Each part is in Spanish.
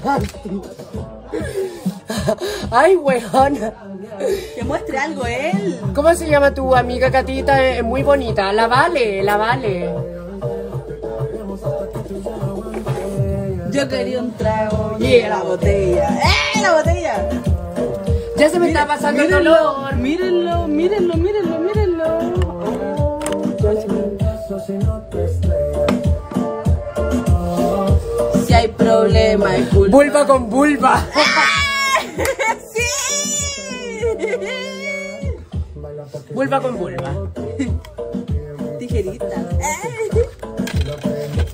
Ay, weón. Que muestre algo él. ¿Cómo se llama tu amiga Catita? Es muy bonita. La vale, la vale. Yo quería un trago y la botella. ¡Eh, la botella! Ya se me está pasando el dolor. Mírenlo, mírenlo, mírenlo, mírenlo. Hay problema, es culpa. Vulva con vulva. ¡Sí! Vulva con vulva. Tijerita.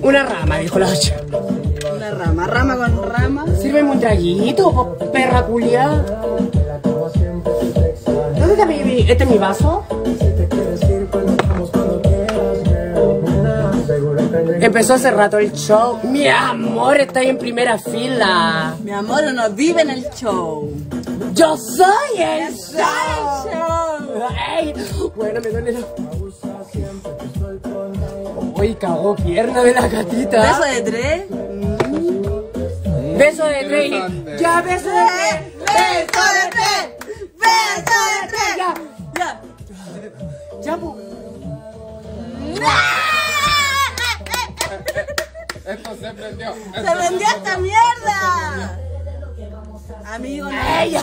Una rama, dijo la ocho. Una rama, rama con rama. Sírveme un traguito, perra culia. ¿Dónde está mi, este es mi vaso? Empezó hace rato el show. Mi amor, está ahí en primera fila. Mi amor, uno vive en el show. Yo soy el ¡Soy el show! Ay, bueno, me duele la... Uy, cagó pierna de la gatita. Beso de tres. Beso de tres. Ya, beso de tres. ¡Beso de tres! ¡Beso de tres! Ya, Ya. ya, po. Esto se prendió. ¡Se vendió esta mierda! Amigo, no. Ella.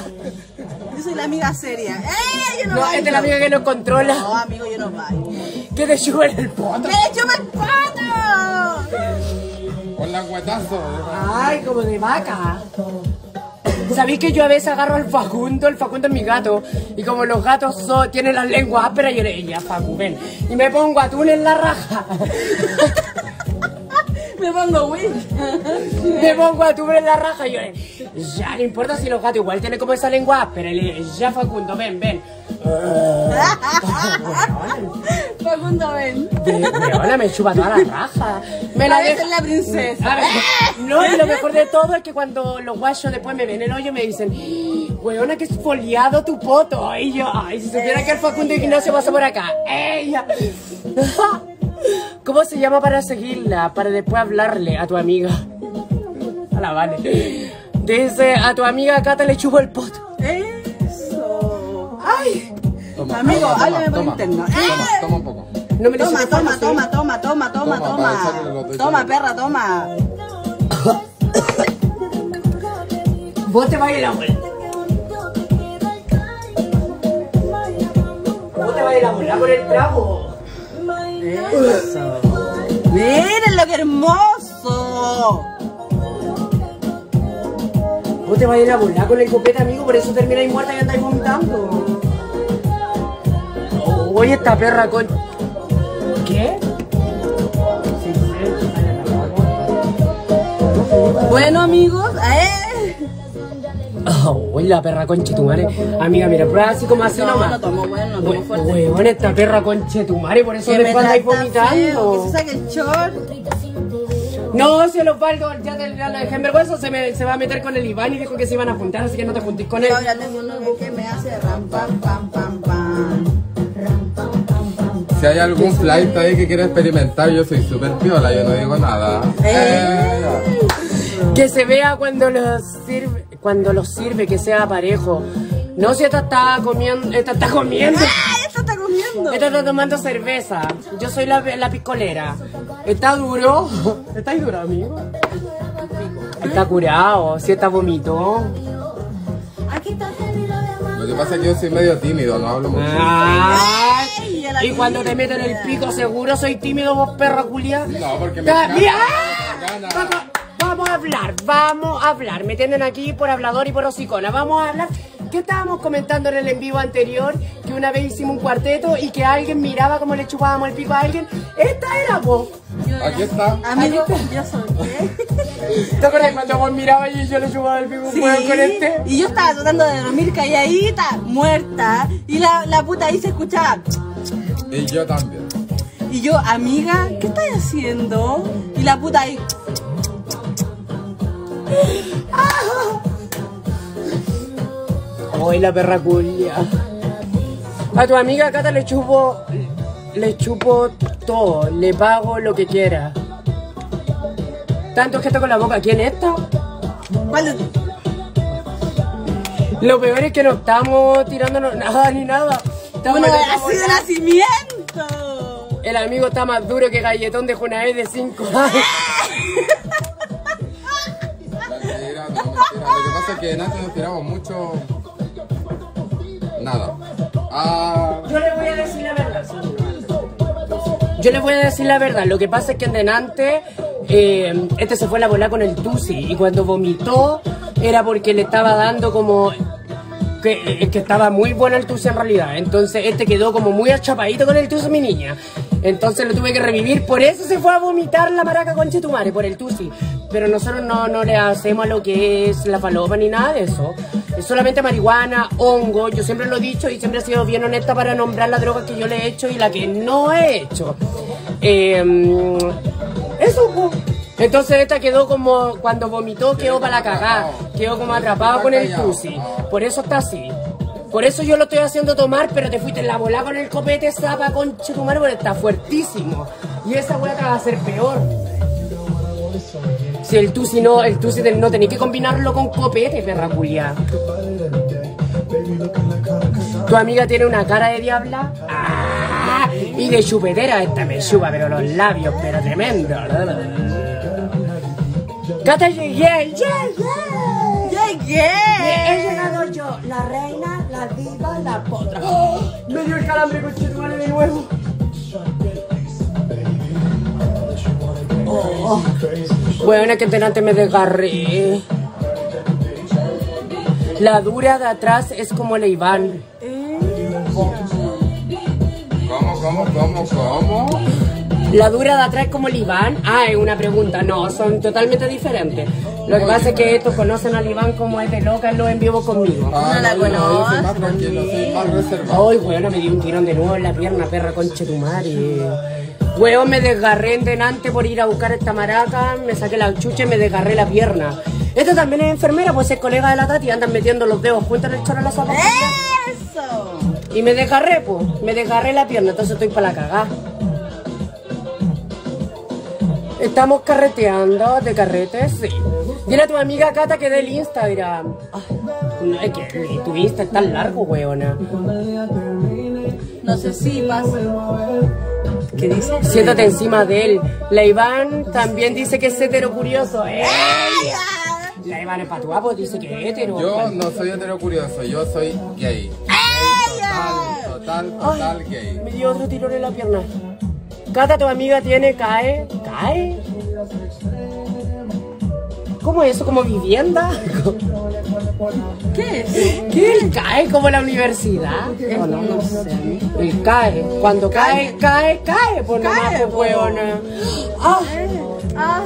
Yo soy la amiga seria. ¡Eh! Yo no, No, esta es la amiga que nos controla. No, amigo, yo no bailo. Que te chupa en el poto. ¡Me chupa el pato! Con languetazo. Ay, como de vaca. ¿Sabéis que yo a veces agarro al Facundo? El Facundo es mi gato. Y como los gatos tienen las lenguas ásperas, yo le digo, ya, Facu, ven. Y me pongo atún en la raja. Me pongo wig. me pongo atún en la raja. Y yo le ya, no importa si los gatos igual tienen como esa lengua. Y le ya, Facundo, ven, ven. Facundo, ven. Weona, me chupa toda la raja. Me la deja. la princesa. A ver, no, y lo mejor de todo es que cuando los guayos después me ven el hoyo me dicen, weona, que esfoliado tu poto. Y yo, ay, si supiera que el Facundo Ignacio pasa por acá. Ella. ¿Cómo se llama para seguirla? Para después hablarle a tu amiga. A la vale. Dice, a tu amiga Cata le chupo el poto. Eso. Ay. Toma, Amigo, háblame por interno. Toma, ¡Eh! toma un poco. No me Toma, toma, toma, toma, toma, toma, Toma, toma. perra, toma. Vos te vas a ir a la abuela. Vos te vas a ir a la abuela por el trago. Eso. Miren lo que hermoso. Vos te vas a ir a volar con el copete, amigo, por eso termináis muerta y andáis vomitando. Oye, esta perra con... ¿Qué? Bueno, amigos, eh. Oye, la perra con chetumare. Amiga, mira, prueba así como así No, nomás. no tomo, bueno, no tomo fuerte. Weón, esta perra con chetumare, por eso me después andáis trata feo, vomitando. Que se saque el short. No, si el Osvaldo ya te la dejé en vergüenza, se, me, se va a meter con el Iván y dijo que se iban a juntar, así que no te juntes con él. ahora tengo un novio que me hace ram, pam, pam, pam, pam. Si hay algún flight ahí que quiera experimentar, yo soy súper piola, yo no digo nada. Eh. Eh, Que se vea cuando los sirve, cuando los sirve, que sea parejo. No si esta está comiendo, esta está comiendo. ¡Ah, esto está comiendo! Esta está tomando cerveza. Yo soy la, la piscolera. Está duro. ¿Está duro, amigo? Está curado. Si está vomito. Lo que pasa es que yo soy medio tímido, no hablo mucho. Ay, Ay, a la y cuando te meten el pico, seguro soy tímido, vos perra culia. No, porque me ¡Mira! A hablar, vamos a hablar. Me tienen aquí por hablador y por hocicona. Vamos a hablar. ¿Qué estábamos comentando en el en vivo anterior? Que una vez hicimos un cuarteto y que alguien miraba cómo le chupábamos el pico a alguien. Esta era vos. Aquí está. Amigo, yo soy. ¿eh? ¿Te acuerdas cuando vos mirabas y yo le chupaba el pico a un hueón con este? Y yo estaba tratando de dormir calladita, muerta. Y la, la puta ahí se escuchaba. Y yo también. Y yo, amiga, ¿qué estás haciendo? Y la puta ahí. Ay, la perra culia. A tu amiga Cata le chupo. Le chupo todo. Le pago lo que quiera. Tanto gesto con la boca. ¿Quién es esta? ¿Cuál es? Lo peor es que no estamos tirándonos nada ni nada. Estamos metiendo así de nacimiento. El amigo está más duro que galletón de Junaed de 5 años. que nos tiramos mucho. Nada. Ah. Yo le voy a decir la verdad. Yo le voy a decir la verdad. Lo que pasa es que en delante eh, este se fue a la bola con el Tusi y cuando vomitó era porque le estaba dando como que, que estaba muy bueno el Tusi en realidad. Entonces este quedó como muy achapadito con el Tusi, mi niña. Entonces lo tuve que revivir. Por eso se fue a vomitar la maraca con Chetumare, por el Tusi. Pero nosotros no, no le hacemos a lo que es la falopa ni nada de eso. Es solamente marihuana, hongo. Yo siempre lo he dicho y siempre he sido bien honesta para nombrar la droga que yo le he hecho y la que no he hecho. Eh, eso, po. Entonces esta quedó como, cuando vomitó quedó para la cagada, quedó como atrapada con el pussy. Por eso está así. Por eso yo lo estoy haciendo tomar, pero te fuiste en la bola con el copete zapa con chetumar porque está fuertísimo. Y esa hueá te va a hacer peor. Si el tusi no, el tusi no tenés que combinarlo con copete, perra culia. ¿Tu amiga tiene una cara de diabla? ¡Ah! Y de chupetera, esta me chupa, pero los labios, pero tremendo. Yeah, yeah, yeah. Llegué. He llegado yo, la reina, la diva, la potra. Me dio el calambre con Chetumare de nuevo. Oh. Bueno, que delante me desgarré. La dura de atrás es como la Iván. ¿Cómo, cómo, cómo, cómo? La dura de atrás es como el Iván. Ah, es una pregunta. No, son totalmente diferentes. Lo que pasa es que estos conocen al Iván como es de loca en los en vivo conmigo. Ah, No la más conozco. tranquilo, soy más reservado. Ay, weón, me dio un tirón de nuevo en la pierna, perra conche tu madre. Weón, me desgarré en delante por ir a buscar esta maraca, me saqué la chucha y me desgarré la pierna. Esta también es enfermera, pues es colega de la Tati, andan metiendo los dedos juntos en el chorro a la zapatilla. Eso. Y me desgarré, pues, me desgarré la pierna, entonces estoy para la cagá. Estamos carreteando de carretes, sí. Dile a tu amiga Cata que dé el Instagram. Ay, no, es que tu Insta es tan largo, weona. No sé si pasa. ¿Qué dice? Siéntate encima de él. La Iván también dice que es hetero curioso. ¡Eh! La Iván es patuapo, dice que es hetero. Yo no soy hetero curioso, yo soy gay. Total, total, total gay. Me dio otro tirón en la pierna. Cata, tu amiga tiene CAE. ¿CAE? ¿Cómo es eso? ¿Como vivienda? ¿Qué es? ¿Qué es el CAE? ¿Como la universidad? ¿O no? No sé. El CAE. Cuando cae, cae, cae. Pues nomás, Cae, pues, po. weona. ¡Ah! Ah.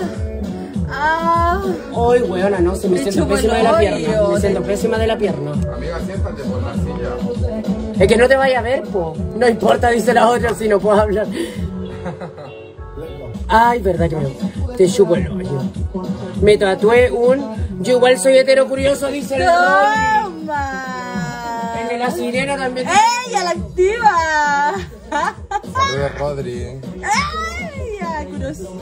Ah. Ay, weona, no, se me Me siento el pésima de la pierna. Me siento pésima de la pierna. Amiga, siéntate por la silla. Es que no te vaya a ver, po. No importa, dice la otra, si no puedo hablar. Ay, verdad que me... Te chupo el hoyo. Me tatué un... Yo igual soy hetero curioso, dice el. Toma. El de la sirena también. ¡Ella la activa! Saludos, Rodri. ¡Ella! Curioso.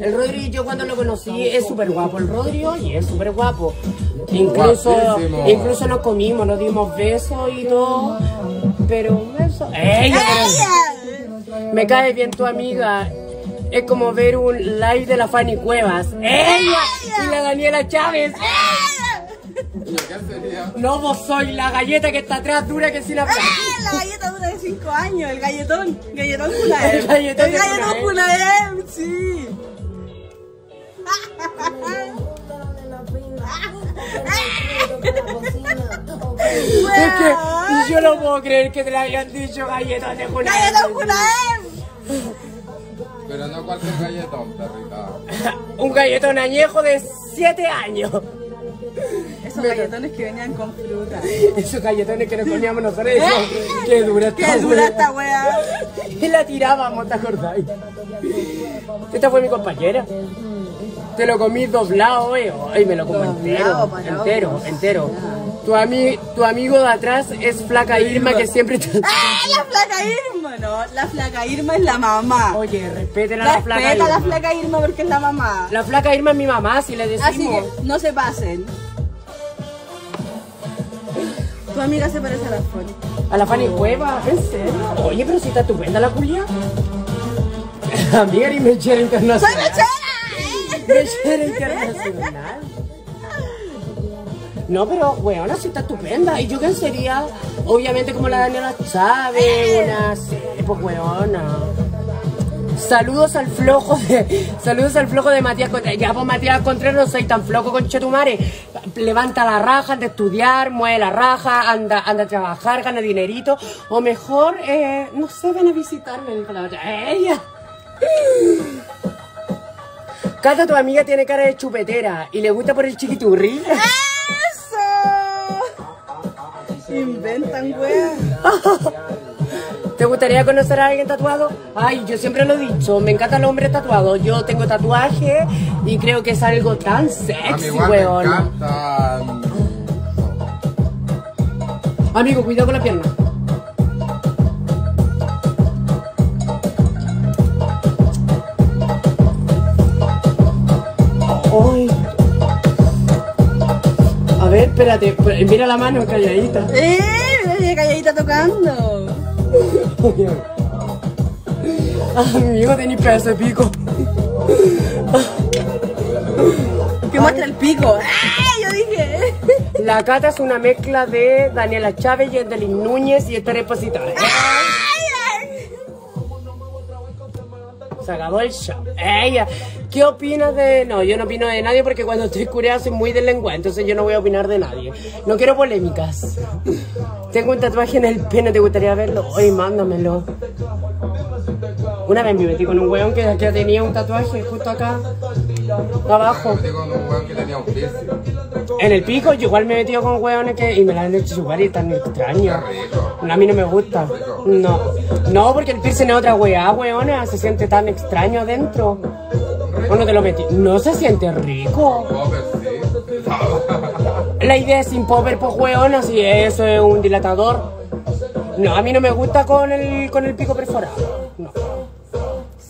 El Rodri, yo cuando lo conocí, es súper guapo. El Rodri, oye, es súper guapo. Incluso, Guapísimo. incluso nos comimos, nos dimos besos y todo. Pero eso... ¡Ella! pero- Me cae bien tu amiga. Es como ver un live de la Fanny Cuevas. ¡Ella! Y la Daniela Chávez. No, vos soy la galleta que está atrás, dura que sin hablar. ¡Ah! La galleta dura de 5 años, el galletón. Galletón Junaem. El galletón El galletón Junaem, sí. Es que yo no puedo creer que te la habían dicho galletas de Junaed. ¡Galletón Junaem! Pero no cualquier galletón, perrita. Un galletón añejo de 7 años. Esos galletones que venían con fruta. Esos galletones que nos comíamos nosotros. decíamos, Qué dura esta ¡Qué dura wea". esta wea! Y la tirábamos, ¿te acordáis? Esta fue mi compañera. Te lo comí doblado, eh. Ay, me lo como entero, entero, entero. Tu, ami tu amigo de atrás es Flaca Irma que siempre está... ¡Ah, la flaca Irma! no, la flaca Irma es la mamá. Oye, respeten a la flaca Respeta a la Irma. flaca Irma porque es la mamá. La flaca Irma es mi mamá, si le decimos. Así que no se pasen. Tu amiga se parece a la Fanny. A la Fanny Cueva, ¿en serio? Oye, pero si está estupenda la Julia. Amiga, y mechera ¡Soy internacional. mechera! Mechera internacional. No, pero, weona, sí está estupenda. ¿Y yo quién sería? Obviamente como la Daniela Chávez, una... Pues, weona. Saludos al flojo de... Saludos al flojo de Matías Contreras. Ya, pues, Matías Contreras, no soy tan flojo con Chetumare. Levanta la raja, a estudiar, mueve la raja, anda, anda a trabajar, gana dinerito. O mejor, eh, no sé, ven a visitarme. ¡Ella! Cata, tu amiga tiene cara de chupetera y le gusta por el chiquiturri. ¡Eso! Inventan, weón. ¿Te gustaría conocer a alguien tatuado? Ay, yo siempre lo he dicho, me encanta el hombre tatuado. Yo tengo tatuaje y creo que es algo tan sexy, me weón. encanta. Amigo, cuidado con la pierna. Espérate, mira la mano calladita. ¡Eh! Mira, calladita tocando. Amigo, tenés pedazo de pico. Que muestra el pico. ¡Eh! Yo dije. La cata es una mezcla de Daniela Chávez, Yendelin Núñez y Esther Expositor. Se acabó el show. Ella, ¿qué opinas de.? No, yo no opino de nadie porque cuando estoy curada soy muy de lengua, entonces yo no voy a opinar de nadie. No quiero polémicas. Tengo un tatuaje en el pene, ¿te gustaría verlo? Oye, mándamelo. Una vez me metí con un weón que, que tenía un tatuaje justo acá, abajo. Me metí con un weón que tenía un piercing. En el pico, yo igual me he metido con hueones que. y me la han hecho chupar y tan extraño. A mí no me gusta. No. No, porque el piercing es otra weá, weona. Se siente tan extraño adentro. ¿O no te lo metí? No se siente rico. La idea es sin popper, pues weona, si eso es un dilatador. No, a mí no me gusta con el, con el pico perforado.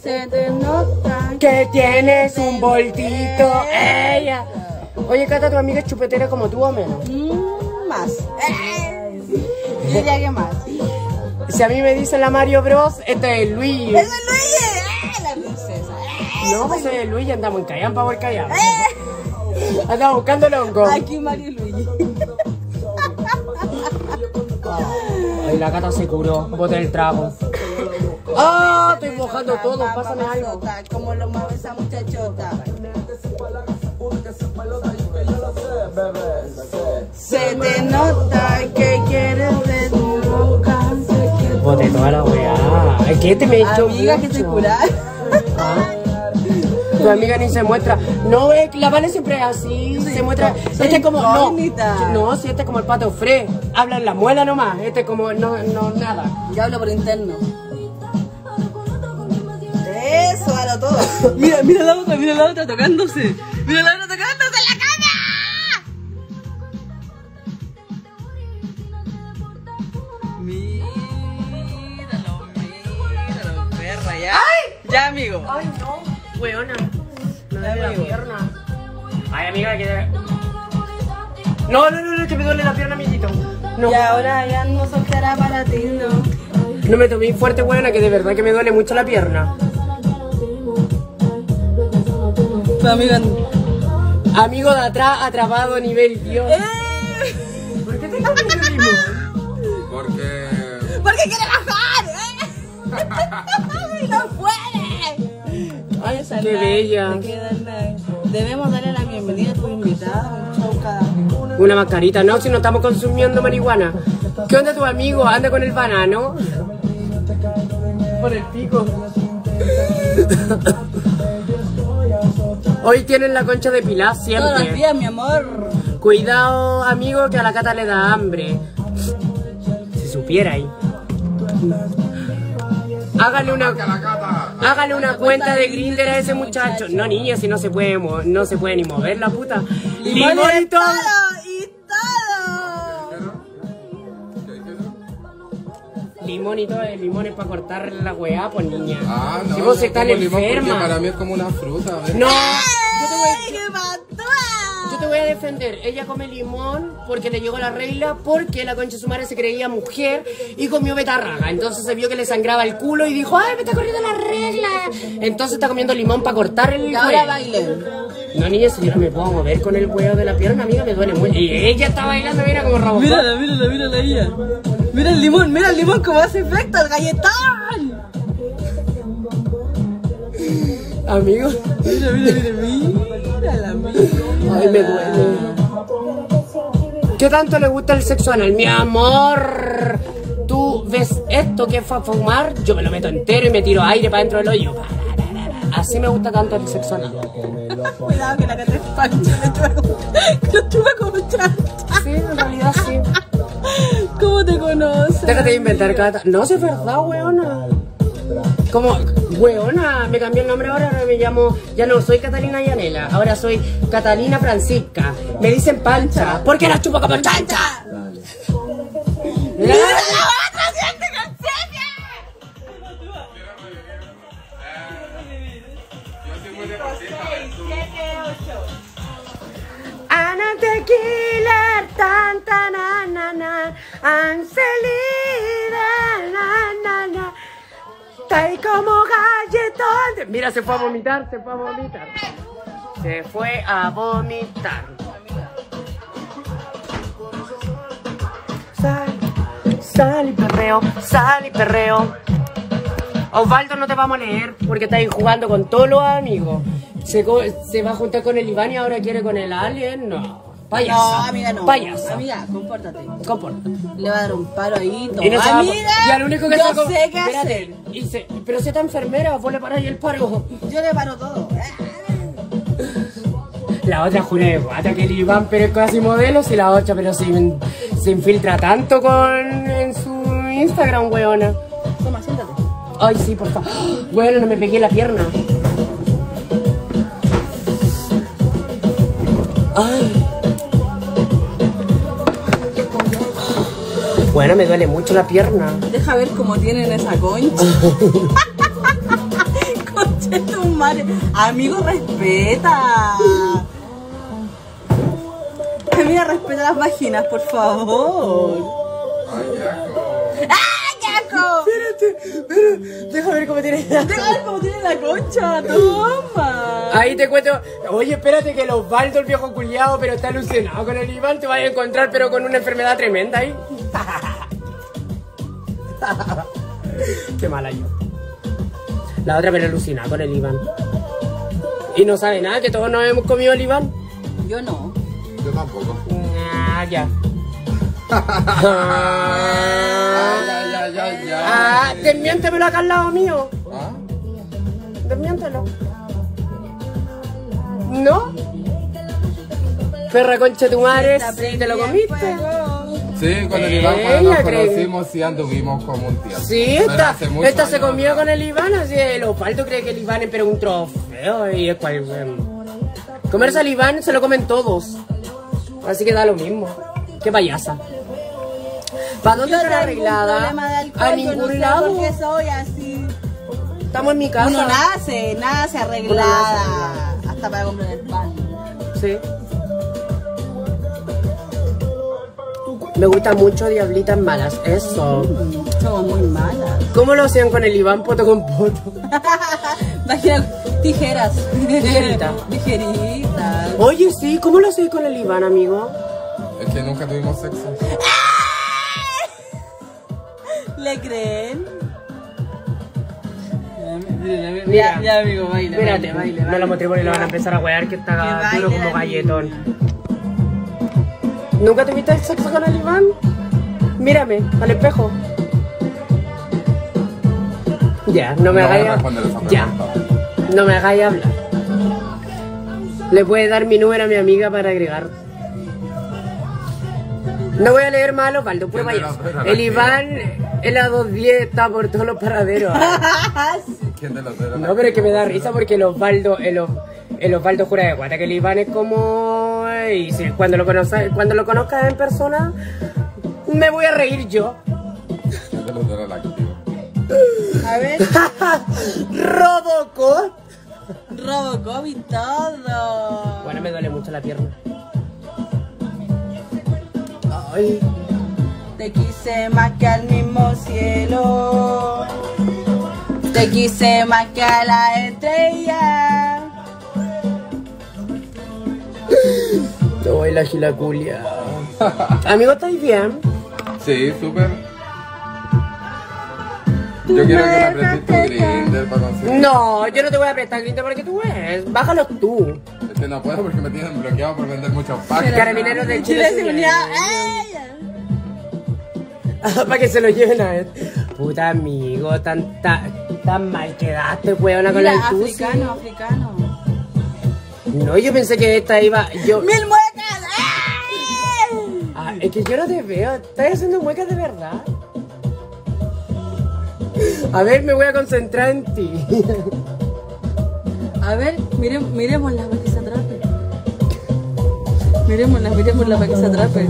Se te nota. Que tienes un voltito, ella. Oye, Cata, tu amiga es chupetera como tú o menos. Mm, más. ¡Eh! Yo diría que más. Si a mí me dicen la Mario Bros, este es Luis. ¡Eso es Luis! ¡Eh! La princesa. ¡Eh! No, pues es Luis y andamos en Callampa por Callampa. Andamos buscando el hongo. Aquí Mario Luigi. Ay, la gata se curó. Bote el trago. ¡Ah! Estoy mojando todo. Pásame algo. Como lo mueve esa muchachota. Se te nota que quieres de tu boca. Bote toda la weá. Es que este me echó Amiga que te. Ah. Tu amiga ni se muestra. No, es que la Vale siempre es así. se muestra. soy Este es como. No, no, si este es como el pato Fre. Habla en la muela nomás. Este es como. No, no, nada. Yo hablo por interno. Todo. Mira, mira la otra, mira la otra tocándose. Mira la otra tocándose en la cama. Míralo, míralo, perra, ya. Ya, amigo. Ay, no. Weona. Me Ay, duele la amigo. pierna. Ay, amiga, que. No, no, no, no, que me duele la pierna, amiguito. No. Y ahora ya no soltará para ti, ¿no? No me tomé fuerte, weona, que de verdad que me duele mucho la pierna. Tu amiga. Amigo de atrás, atrapado a nivel Dios. ¡Eh! ¿Por qué te de ritmo? Porque. Porque quiere bajar, ¿eh? y no puede. Ay, qué bella. Debemos darle la bienvenida a tu invitada. Un. Una mascarita, no, si no estamos consumiendo marihuana. ¿Qué onda tu amigo? ¿Anda con el banano? Por el pico. Hoy tienen la concha de Pilar Todos los siempre. días, mi amor. Cuidado, amigo, que a la cata le da hambre. Si supiera ahí. Hágale una, hágale una cuenta de Grindr a ese muchacho. No, niña, si no se puede, mo- no se puede ni mover la puta. Limón limón y todo, el limón es para cortar la weá, pues niña. Ah, no. Si vos yo estás enferma. Para mí es como una fruta. ¿ves? No, yo te, voy, ¡Ay, qué mató! yo te voy a defender. Ella come limón porque le llegó la regla, porque la concha de su madre se creía mujer y comió betarraga. Entonces se vio que le sangraba el culo y dijo, ¡ay, me está corriendo la regla! Entonces está comiendo limón para cortar el ahora bailen. No, niña, si yo no me puedo mover con el huevo de la pierna, amiga, me duele mucho. Y ella está bailando, mira como Robocop. Mírala, mírala, mírala ella. Mira el limón, mira el limón cómo hace efecto, el galletón. Amigo, Mira, mira, mira, mírala, mira. ay, me duele. ¿Qué tanto le gusta el sexo anal? Mi amor, tú ves esto que fue a fumar, yo me lo meto entero y me tiro aire para dentro del hoyo. Así me gusta tanto el sexo anal. Cuidado que la que te como, que lo chupa como chancha. Sí, en realidad sí. ¿Cómo te conoces? Déjate de inventar cada... No, si es verdad, weona. Como, weona, me cambié el nombre ahora, ahora me llamo, ya no soy Catalina Yanela, ahora soy Catalina Francisca. Me dicen pancha, porque la chupo como chancha. Mira. Ana Tequila, tan Angelina, na na na, tal como galletón. Mira, se fue a vomitar, se fue a vomitar. Se fue a vomitar. Sal, sal y perreo, sal y perreo. Osvaldo no te vamos a leer porque está ahí jugando con todos los amigos. Se, se va a juntar con el Iván y ahora quiere con el Alien. No. Payasa. No, amiga, no. Payasa. Amiga, compórtate. Compórtate. Le va a dar un paro ahí. Y no amiga, y al único que yo sé qué hacer. y se- pero si está enfermera, vos le paráis el paro. Yo le paro todo. La otra jura de guata que el Iván, pero es casi modelo. Si la otra, pero se, se infiltra tanto con en su Instagram, weona. Toma, siéntate. Ay, sí, por favor. Bueno, no me pegué la pierna. Ay. Bueno, me duele mucho la pierna. Deja ver cómo tienen esa concha. concha tu madre. Amigo, respeta. Amiga, respeta las vaginas, por favor. Espérate, espérate. Deja ver cómo tiene. Deja ver cómo tiene la concha. Toma. Ahí te cuento. Oye, espérate que el Osvaldo, el viejo culiado, pero está alucinado con el Iván. Te vas a encontrar, pero con una enfermedad tremenda ahí. Qué mala yo. La otra, pero alucinada con el Iván. Y no sabe nada, que todos nos hemos comido el Iván. Yo no. Yo tampoco. Ah, ya. Ay, ay, ay, ay, ay. Ah, desmiéntemelo acá al lado mío. ¿Ah? Desmiéntelo. ¿No? Perra concha de tu madre, sí, te lo comiste. Sí, con el Iván cuando nos conocimos sí anduvimos como un tiempo. Sí, esta, esta se comió atrás. con el Iván, así el Osvaldo cree que el Iván es pero un trofeo y es cual weón. Comerse al Iván se lo comen todos. Así que da lo mismo. Qué payasa. ¿Para dónde un arreglada? alcohol, A yo ningún sé lado. por qué soy así. Estamos en mi casa. Uno nace, nace arreglada. Hasta para comprar el pan. Sí. Me gusta mucho Diablitas Malas, eso. Somos muy malas. ¿Cómo lo hacían con el Iván poto con poto? Imagina tijeras. Tijerita. Tijeritas. Oye, sí, ¿cómo lo hacéis con el Iván, amigo? Es que nunca tuvimos sexo. ¿Le creen? Mira. ya, amigo, baila, Espérate, baila, baila, no lo mostré porque lo van a empezar a wear que está Que duro baile, como galletón. ¿Nunca tuviste sexo con el Iván? Mírame, al espejo. Ya, no me No hagáis Ya, no me hagáis hablar. Le puedes dar mi número a mi amiga para agregar. No voy a leer mal, Osvaldo, puro ¿Quién payaso. era? El Iván en la 210 está por todos los paraderos. ¿Quién de los la No, pero es que me da risa porque el Osvaldo, el, el Osvaldo jura de guata que el Iván es como... Y si cuando lo, conoce, cuando lo conozcas en persona, me voy a reír yo. de los dos activo. A ver, Robocop. Robocop y todo. Bueno, me duele mucho la pierna. Ay. Te quise más que al mismo cielo. Te quise más que a la estrella. No, la gilaculia. Amigo, ¿estáis bien? Sí, súper. Yo quiero que me prestes tu grinder para conseguir. No, yo no te voy a prestar grito para que tú ves. Bájalos tú. Este no puedo porque me tienen bloqueado por vender muchos packs. Carabineros de Chile. Chile se unía. ¡Ey! para que se lo lleven a él. Puta amigo, tan, tan, tan mal quedaste, weona, con el tusi. africano, africano. No, yo pensé que esta iba. Yo. ¡Mil muecas! Ah, es que yo no te veo. ¿Estás haciendo muecas de verdad? A ver, me voy a concentrar en ti. A ver, mire, miremosla para que se atrape. Miremosla, miremosla para que se atrape.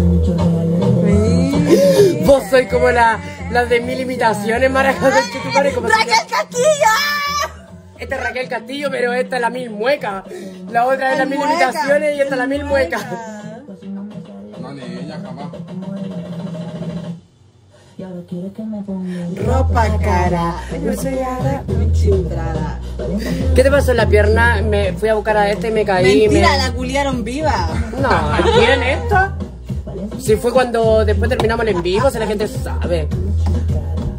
Vos sois como la, las de mil imitaciones, maracas del como si ¡Raquel Castillo! Esta es Raquel Castillo, pero esta es la mil mueca. La otra es las mil Mueca. imitaciones y esta es la mil mueca. No, ni ella jamás. Ropa cara, chimbrada. ¿Qué te pasó en la pierna? Me fui a buscar a esta y me caí. Mentira, me... la culiaron viva. No, ¿miren esto? Si fue cuando después terminamos el en vivo, si la gente sabe.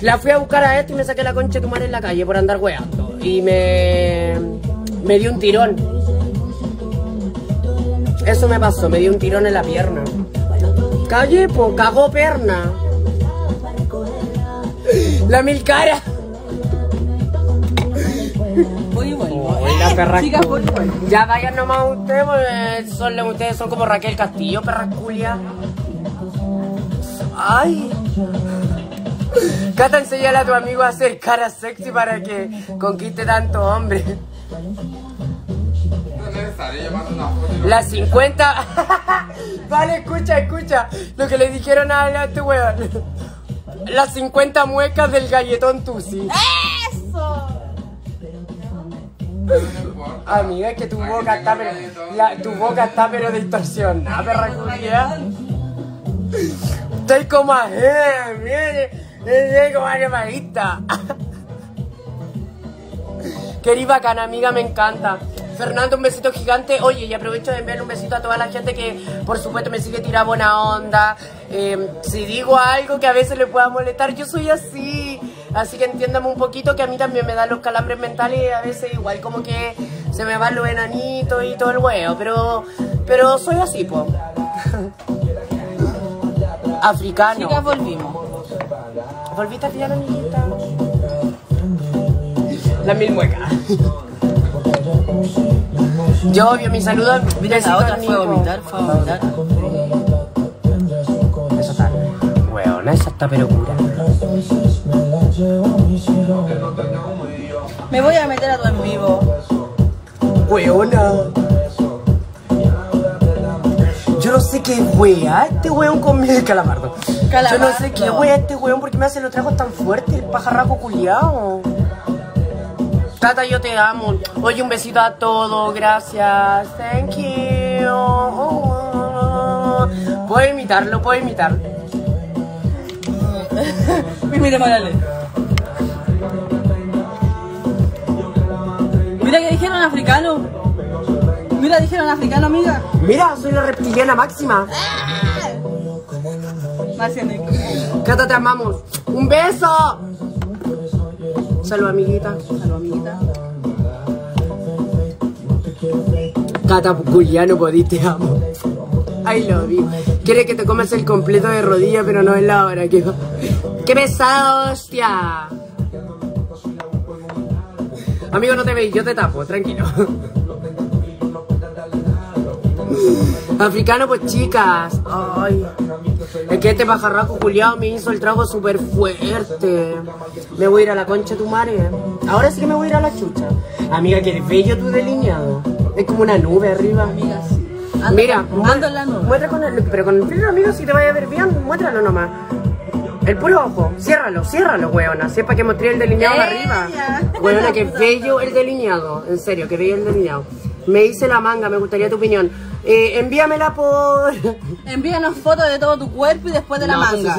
La fui a buscar a esta y me saqué la concha de tu madre en la calle por andar weando. Y me. me dio un tirón. Eso me pasó, me dio un tirón en la pierna. Calle, po, cagó perna. La mil cara. Voy y vuelvo. Uy, la perra Chicas, cu- voy y vuelvo. Ya vayan nomás ustedes, pues, son, ustedes son como Raquel Castillo, perra culia. Ay. Cata, enséñale a tu amigo a hacer cara sexy para que conquiste tanto hombre. Las 50. vale, escucha, escucha. Lo que le dijeron a, a este weón. Las 50 muecas del galletón Tusi. ¡Eso! Amiga, es que tu boca está pero, la- tu boca está pero distorsionada, perra culia. Estoy como a eh, mire, estoy como animalista. Querida bacana, amiga, me encanta. Fernando, un besito gigante. Oye, y aprovecho de enviar un besito a toda la gente que, por supuesto, me sigue tirando buena onda. Eh, si digo algo que a veces le pueda molestar, yo soy así. Así que entiéndame un poquito que a mí también me dan los calambres mentales y a veces igual como que se me van los enanitos y todo el huevo. Pero, pero soy así, po. Africano. Chicas, volvimos. ¿Volviste a pillar amiguita? La mil muecas. Yo obvio mi saludo. Mira, la otra fue vomitar, fue vomitar. Esa está. Weona, esa está pero pura. Me voy a meter a tu en vivo. Weona. Yo no sé qué wea este weón con el calamardo. Yo no sé qué wea este weón porque me hace los tragos tan fuertes, el pajarraco culiao. Tata, yo te amo. Oye, un besito a todos, gracias. Thank you. Puedo imitarlo, puedo imitar. Mira. Mira que dijeron africano. Mira, dijeron africano, amiga. Mira, soy la reptiliana máxima. Nico. Cata, te amamos. Un beso. Salud, amiguita. Salud, amiguita. Cata, culia, no podí, te amo. I love you. Quiere que te comas el completo de rodilla, pero no es la hora. ¡Qué, qué pesado, hostia! Amigo, no te veis, yo te tapo, tranquilo. Africano, pues chicas. Ay. Es que este pajarraco culiao me hizo el trago súper fuerte. Me voy a ir a la concha de tu madre. Ahora sí que me voy a ir a la chucha. Amiga, que bello tu delineado. Es como una nube arriba. Amiga, sí. Ando- Mira, ando en la nube. muestra con el, pero con el filtro, amigo, si te vaya a ver bien, muéstralo nomás. El puro ojo. Ciérralo, ciérralo, weona. Para que mostré el delineado arriba. Weona, que bello el delineado. En serio, que bello el delineado. Me hice la manga, me gustaría tu opinión. Eh, envíamela por... Envíanos fotos de todo tu cuerpo y después de la No, manga.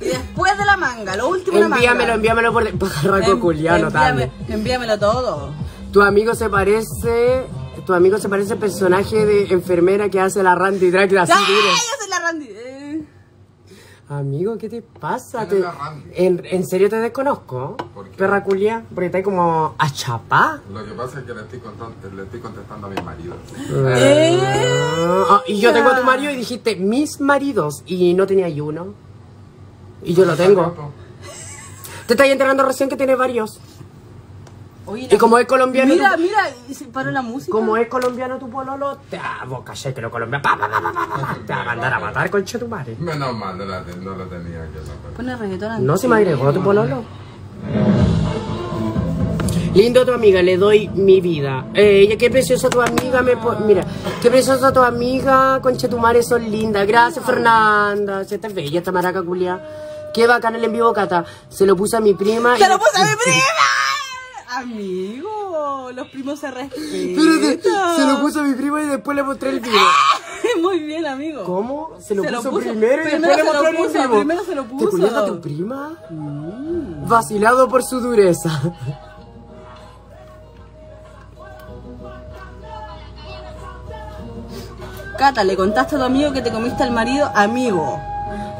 Y después de la manga, lo último de la manga. envíamelo, envíamelo por... Pajarraco Em- culiano, envíame-. Envíamelo todo. Tu amigo se parece... Tu amigo se parece al personaje de enfermera que hace la Randy así, ¡Ay, soy la Randy! Amigo, ¿qué te pasa? ¿En, ¿En serio te desconozco? ¿Por qué? Perra culia, porque estás como a chapá. Lo que pasa es que le estoy, contando, le estoy contestando a mi marido. Eh. Ah, y yo tengo a tu marido y dijiste mis maridos y no tenía uno. Y yo lo tengo. Te estás enterando recién que tiene varios. Oye, Y como es colombiano, Mira, tú- mira, y se paró la música. Como es colombiano tu pololo, te ah, vos callé que lo colombiano. pa, pa, pa, pa, pa, pa, te va a mandar a matar con tu madre. Menos mal, no, la no lo tenía que la Pone reggaetón No se me agregó tu pololo. Lindo tu amiga, le doy mi vida. Eh, qué preciosa tu amiga, me po- mira, qué preciosa tu amiga, conchetumare, son lindas. Gracias, Fernanda. Se te bella esta maraca culia. Qué bacán el en vivo, Cata. Se lo puse a mi prima. y- ¡Se lo puse a mi prima! Amigo, los primos se respetan. Espérate, se lo puso a mi prima y después le mostré el video. Muy bien, amigo. ¿Cómo? Se lo Se lo puso, primero y Primero después le se lo mostró el puso, vivo. primero se lo ¿Te puso. culiaste a tu prima? Vacilado por su dureza. Cata, le contaste a tu amigo que te comiste al marido, amigo.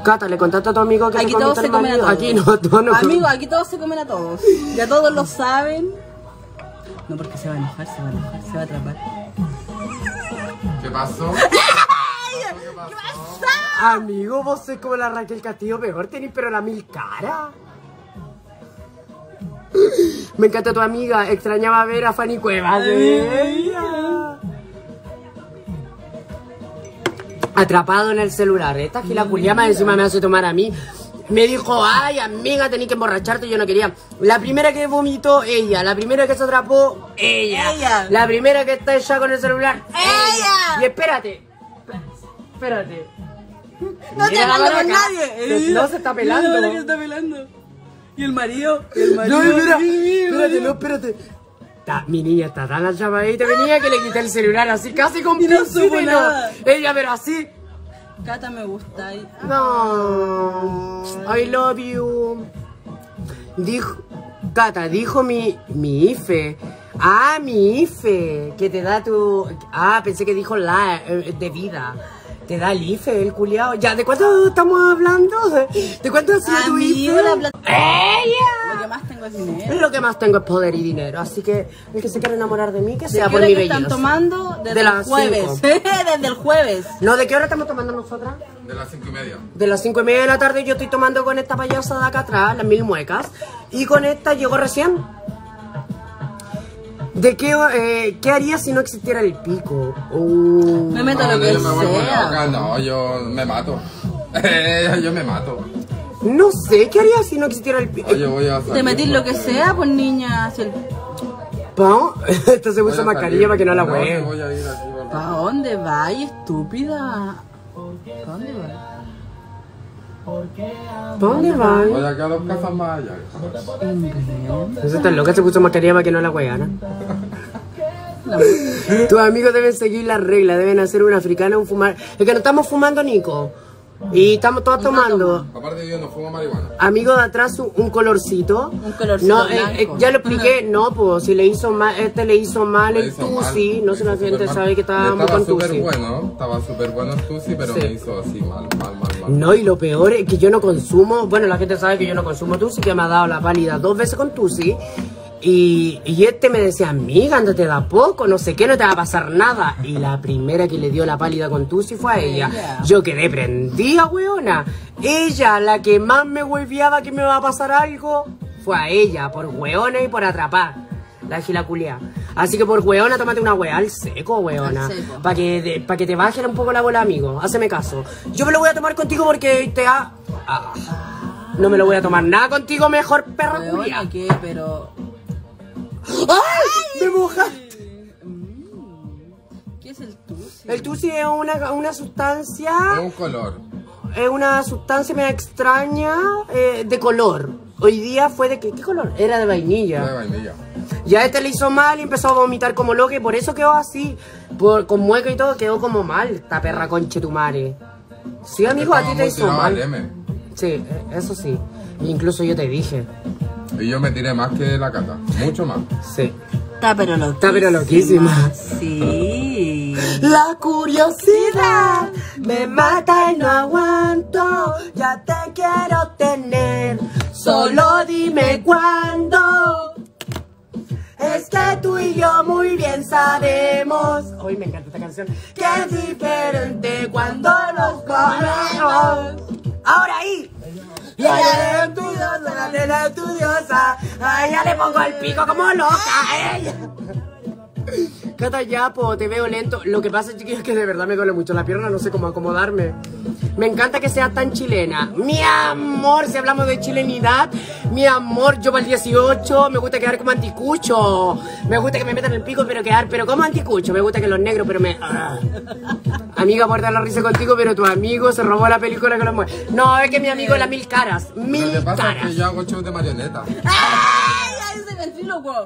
Cata, le contaste a tu amigo que Aquí todos se comen a todos. Aquí no, tú no. Amigo, aquí todos se comen a todos. Ya todos lo saben. No, porque se va a enojar, se va a enojar, se va a atrapar. ¿Qué pasó? Amigo, vos sos como la Raquel Castillo, peor tenés pero la mil cara. Me encanta tu amiga, extrañaba ver a Fanny Cuevas. Atrapado en el celular. Esta gila culiama encima me hace tomar a mí. Me dijo, ay amiga, tenés que emborracharte, yo no quería. La primera que vomitó, ella. La primera que se atrapó, ella. Ella. La primera que está ya con el celular, ella. Ella. Y espérate, espérate. No Mira te la hablando con nadie. No se está pelando. La que está pelando. Y el marido, el marido. No, espérate, no, espérate. Ta- mi niña está tan achapadita, venía que le quité el celular así, casi con no supo nada. Ella, pero así. Cata me gusta. y- No. I love you. Dijo, Cata, dijo mi, mi IFE. Ah, mi IFE, que te da tu... Ah, pensé que dijo la, eh, de vida. Te da el IFE, el culiao. Ya, ¿de cuánto estamos hablando? ¿De cuánto ha sido tu IFE? la. ¡Ella! Lo que más tengo es dinero. Lo que más tengo es poder y dinero, así que el que se quiera enamorar de mí, que ¿De sea qué por hora mi que están belleza. tomando? Desde De el jueves. Desde el jueves. No, ¿de qué hora estamos tomando nosotras? De las cinco y media. De las cinco y media de la tarde yo estoy tomando con esta payasa de acá atrás, las mil muecas, y con esta llegó recién. ¿De qué, eh, qué haría si no existiera el pico? Uh, Me meto No, lo que yo me vuelvo sea. loca, no, yo me mato. yo me mato. no sé, ¿qué haría si no existiera el pico? Oye, voy a salir. Te metís lo que sea, pues niña. Si el... ¿Pa? Esta se Voy puso a mascarilla para que no la No, hueen. voy a ir aquí, por- ¿Para dónde vas, estúpida? ¿Para dónde vas? ¿Pa dónde van? Voy acá a casas más allá. Esa está loca, se puso mascarilla para que no la huean. Tus amigos deben seguir las reglas, deben hacer un africano, un fumar. Es que no estamos fumando, Nico. Y estamos todos tomando. Aparte yo no fumo marihuana. Amigo de atrás, un, un colorcito. Un colorcito No, eh, eh, ya lo expliqué, no, pues si le hizo mal, este le hizo mal Me el hizo tusi. mal, No sé, la hizo gente súper sabe mal. que estábamos Estaba con súper tusi. bueno, estaba súper bueno el tusi, pero Sí. me hizo así mal, mal, mal, mal. No, y lo peor es que yo no consumo, bueno, la gente sabe que yo no consumo Tusi, que me ha dado la pálida dos veces con Tusi. Y, y este me decía, amiga, anda te da poco, no sé qué, no te va a pasar nada. Y la primera que le dio la pálida con Tusi fue a ella. Yo quedé prendida, weona. Ella, la que más me hueviaba que me va a pasar algo, fue a ella, por weona y por atrapar. La gilaculia. Así que por weona, tómate una wea al seco, weona. Para que, pa' que te bajen un poco la bola, amigo. Háceme caso. Yo me lo voy a tomar contigo porque te ha... Ah. No me lo voy a tomar nada contigo, mejor perra culia. Weona, ¿qué? Pero... ¡Ay! ¡Me mojaste! ¿Qué es el tusi? El tusi es una, una sustancia... Es un color. es una sustancia media extraña eh, de color. Hoy día fue de qué, ¿qué color? Era de vainilla. De vainilla. Ya este le hizo mal y empezó a vomitar como loco y por eso quedó así. Por, con mueca y todo quedó como mal esta perra conchetumare. Sí, amigo, a ti te hizo mal. M. Sí, eh, eso sí. Incluso yo te dije. Y yo me tiré más que la cata. Mucho más. Sí. Está pero loquísima. Está pero loquísima. Sí. La curiosidad me mata y no aguanto. Ya te quiero tener. Solo dime cuándo. Es que tú y yo muy bien sabemos. Hoy me encanta esta canción. Que es diferente cuando nos conocemos. Ahora ahí. La estudiosa, la estudiosa. A ella le pongo el pico como loca. a ella. Cata, ya, po, te veo lento. Lo que pasa, chiquillos, es que de verdad me duele mucho la pierna, no sé cómo acomodarme. Me encanta que seas tan chilena. Mi amor, si hablamos de chilenidad, mi amor, yo para el 18 me gusta quedar como anticucho. Me gusta que me metan el pico, pero quedar, pero como anticucho. Me gusta que los negros, pero me. ah. Amiga, por dar la risa contigo, pero tu amigo se robó la película que lo mueve. No, es que mi amigo es la mil caras. Lo Mil que pasa es caras. que yo hago shows de marioneta. ¡Ay! ¡Ay, ese ventrílocuo!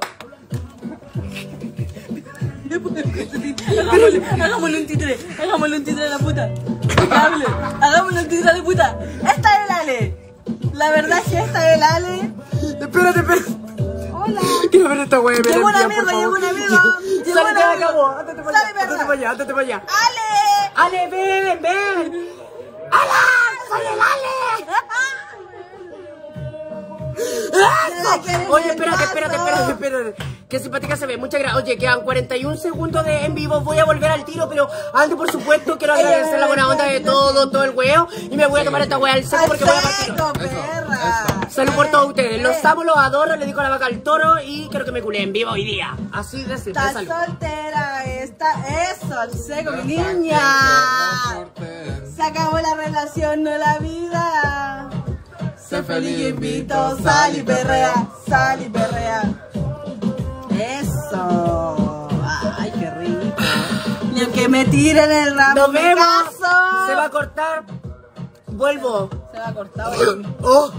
Hagámosle, hagámosle un títere, hagámosle un títere a la puta. Que hable, hagámosle un a la puta. Esta es el Ale. La verdad es que esta es el Ale. Espérate, espérate. Hola. Quiero ver esta wea. Llegó un amigo, llegó un amigo. Llegó Sale un de amigo. acá, vos. Ándate para allá, ándate para allá, ándate para allá. Ale. Ale, ven, ven. ¡Hala! ¡Soy el Ale! ¡Eso! Oye, espérate, espérate, espérate, espérate. Qué simpática se ve, muchas gracias. Oye, quedan 41 segundos de en vivo. Voy a volver al tiro, pero antes, por supuesto, quiero agradecer la buena onda de todo, todo el huevo. Y me voy a tomar esta hueá al seco porque voy a partir. Salud por todos ustedes. Los amo, los adoro, le digo a la vaca al toro y quiero que me culé en vivo hoy día. Así de simple, Está soltera, está eso, al seco, mi niña. Se acabó la relación, no la vida. Sé feliz, invito, sal y perrea, sal y perrea. Eso. Ay, qué rico. Ni aunque me tiren el ramo. Nos vemos. Se va a cortar. Vuelvo. Se va a cortar. Oh.